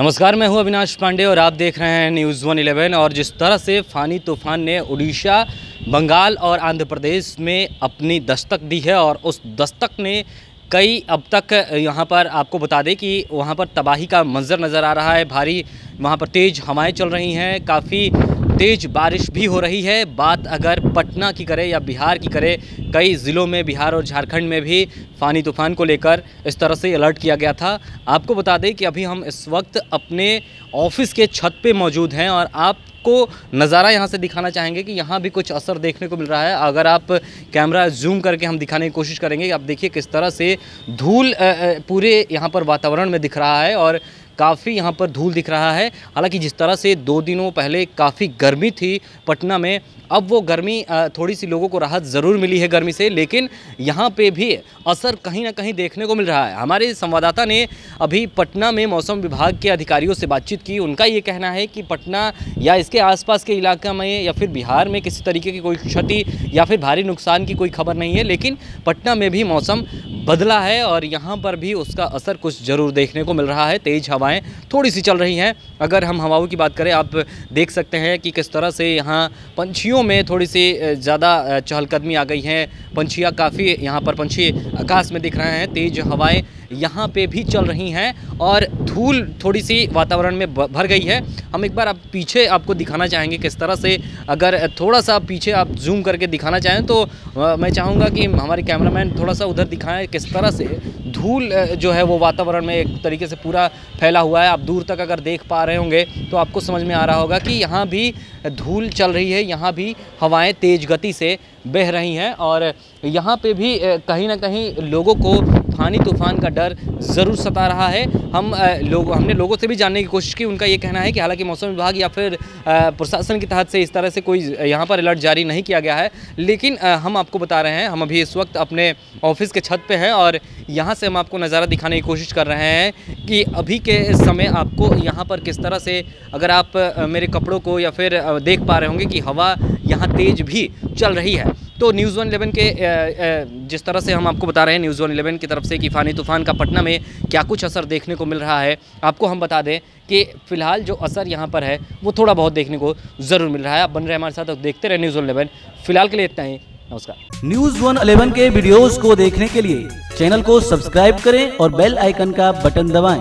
नमस्कार, मैं हूँ अविनाश पांडे और आप देख रहे हैं न्यूज़ वन इलेवन और जिस तरह से फ़ानी तूफ़ान ने उड़ीसा, बंगाल और आंध्र प्रदेश में अपनी दस्तक दी है और उस दस्तक ने कई अब तक यहाँ पर आपको बता दें कि वहाँ पर तबाही का मंजर नज़र आ रहा है। भारी वहाँ पर तेज़ हवाएँ चल रही हैं। काफ़ी तेज़ बारिश भी हो रही है। बात अगर पटना की करें या बिहार की करें, कई ज़िलों में बिहार और झारखंड में भी फ़ानी तूफ़ान को लेकर इस तरह से अलर्ट किया गया था। आपको बता दें कि अभी हम इस वक्त अपने ऑफ़िस के छत पे मौजूद हैं और आप को नज़ारा यहाँ से दिखाना चाहेंगे कि यहाँ भी कुछ असर देखने को मिल रहा है। अगर आप कैमरा जूम करके हम दिखाने की कोशिश करेंगे, आप देखिए किस तरह से धूल पूरे यहाँ पर वातावरण में दिख रहा है और काफ़ी यहाँ पर धूल दिख रहा है। हालाँकि जिस तरह से दो दिनों पहले काफ़ी गर्मी थी पटना में, अब वो गर्मी थोड़ी सी लोगों को राहत ज़रूर मिली है गर्मी से, लेकिन यहाँ पे भी असर कहीं ना कहीं देखने को मिल रहा है। हमारे संवाददाता ने अभी पटना में मौसम विभाग के अधिकारियों से बातचीत की। उनका ये कहना है कि पटना या इसके आसपास के इलाका में या फिर बिहार में किसी तरीके की कोई क्षति या फिर भारी नुकसान की कोई खबर नहीं है, लेकिन पटना में भी मौसम बदला है और यहाँ पर भी उसका असर कुछ ज़रूर देखने को मिल रहा है। तेज़ हवाएँ थोड़ी सी चल रही हैं। अगर हम हवाओं की बात करें, आप देख सकते हैं कि किस तरह से यहाँ पंछियों में थोड़ी सी ज़्यादा चहलकदमी आ गई है। पंछियाँ काफ़ी यहाँ पर, पंछी आकाश में दिख रहे हैं। तेज़ हवाएँ यहाँ पे भी चल रही हैं और धूल थोड़ी सी वातावरण में भर गई है। हम एक बार आप पीछे आपको दिखाना चाहेंगे किस तरह से, अगर थोड़ा सा पीछे आप जूम करके दिखाना चाहें तो मैं चाहूँगा कि हमारे कैमरामैन थोड़ा सा उधर दिखाएँ किस तरह से धूल जो है वो वातावरण में एक तरीके से पूरा फैला हुआ है। आप दूर तक अगर देख पा रहे होंगे तो आपको समझ में आ रहा होगा कि यहाँ भी धूल चल रही है, यहाँ भी हवाएँ तेज़ गति से बह रही हैं और यहाँ पे भी कहीं ना कहीं लोगों को फानी तूफ़ान का डर ज़रूर सता रहा है। हम लोग, हमने लोगों से भी जानने की कोशिश की, उनका ये कहना है कि हालाँकि मौसम विभाग या फिर प्रशासन के तहत से इस तरह से कोई यहाँ पर अलर्ट जारी नहीं किया गया है। लेकिन हम आपको बता रहे हैं, हम अभी इस वक्त अपने ऑफ़िस के छत पर हैं और यहाँ से हम आपको नज़ारा दिखाने की कोशिश कर रहे हैं कि अभी के समय आपको यहाँ पर किस तरह से, अगर आप मेरे कपड़ों को या फिर देख पा रहे होंगे कि हवा यहाँ तेज़ भी चल रही है। तो न्यूज़ वन इलेवन के जिस तरह से हम आपको बता रहे हैं, न्यूज़ वन इलेवन की तरफ़ से कि फ़ानी तूफ़ान का पटना में क्या कुछ असर देखने को मिल रहा है, आपको हम बता दें कि फ़िलहाल जो असर यहाँ पर है, वो थोड़ा बहुत देखने को ज़रूर मिल रहा है। आप बन रहे हमारे साथ देखते रहे न्यूज़ वन इलेवन। फ़िलहाल के लिए इतना ही, नमस्कार। न्यूज़ वन इलेवन के वीडियोज़ को देखने के लिए चैनल को सब्सक्राइब करें और बेल आइकन का बटन दबाएँ।